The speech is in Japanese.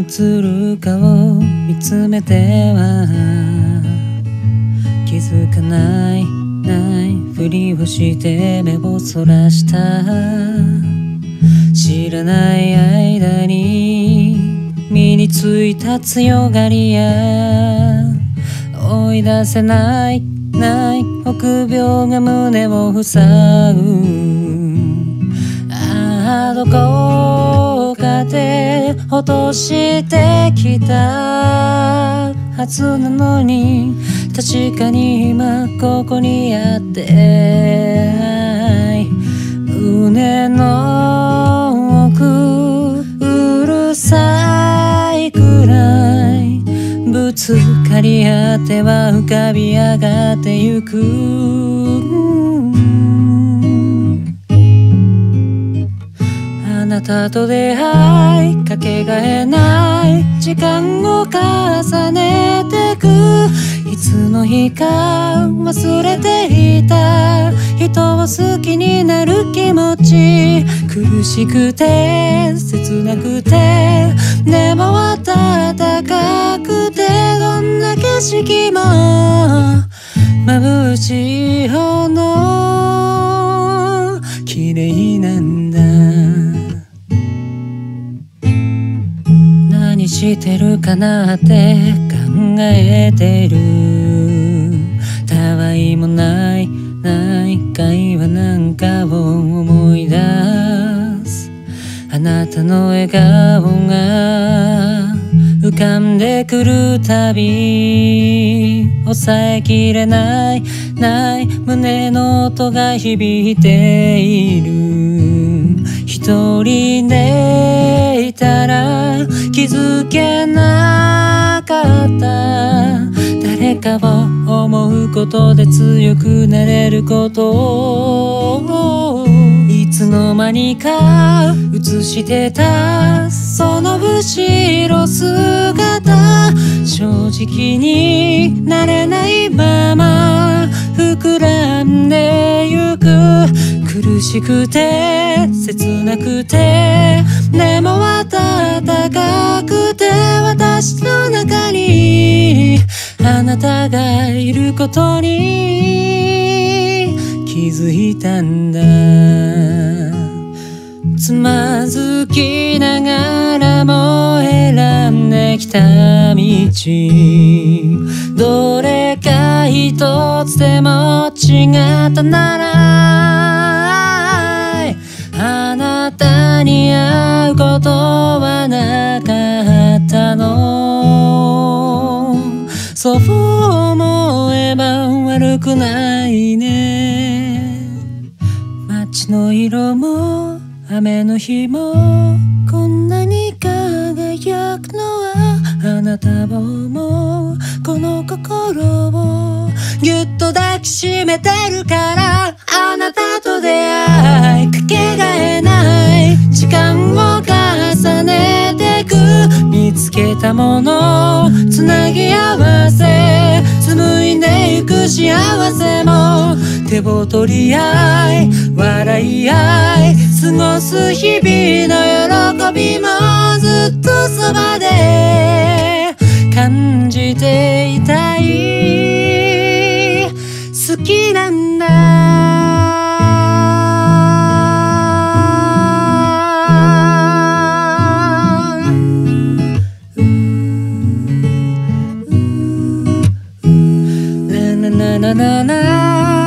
映るかを見つめては気づかないないふりをして目をそらした。知らない間に身についた強がりや。追い出せないない臆病が胸を塞ぐ。ああどこ落としてきたはずなのに確かに今ここにあって胸の奥うるさいくらい。ぶつかり合っては浮かび上がってゆく。たと出会いかけがえない時間を重ねてく。いつの日か忘れていた。人を好きになる気持ち。苦しくて切なくてでも暖かくてどんな景色も。眩しいほど綺麗なんだ。してるかなって考えてるたわいもないない会話なんかを思い出すあなたの笑顔が浮かんでくるたび抑えきれないない胸の音が響いている一人でいたら気づけなかった。誰かを思うことで強くなれることを。いつの間にか映してた。その後ろ姿。正直になれないまま膨らんでゆく。苦しくて切なくて。でも暖かくて私の中にあなたがいることに気づいたんだ。つまずきながらも選んできた道。どれか一つでも違ったならあなたそう思えば悪くないね。街の色も雨の日もこんなに輝くのはあなたを思うこの心をぎゅっと抱きしめてるからけたものつなぎ合わせ紡いでいく幸せも手を取り合い笑い合い過ごす日々の喜びもずっとそばで感じていたい。好きなんだ。na na na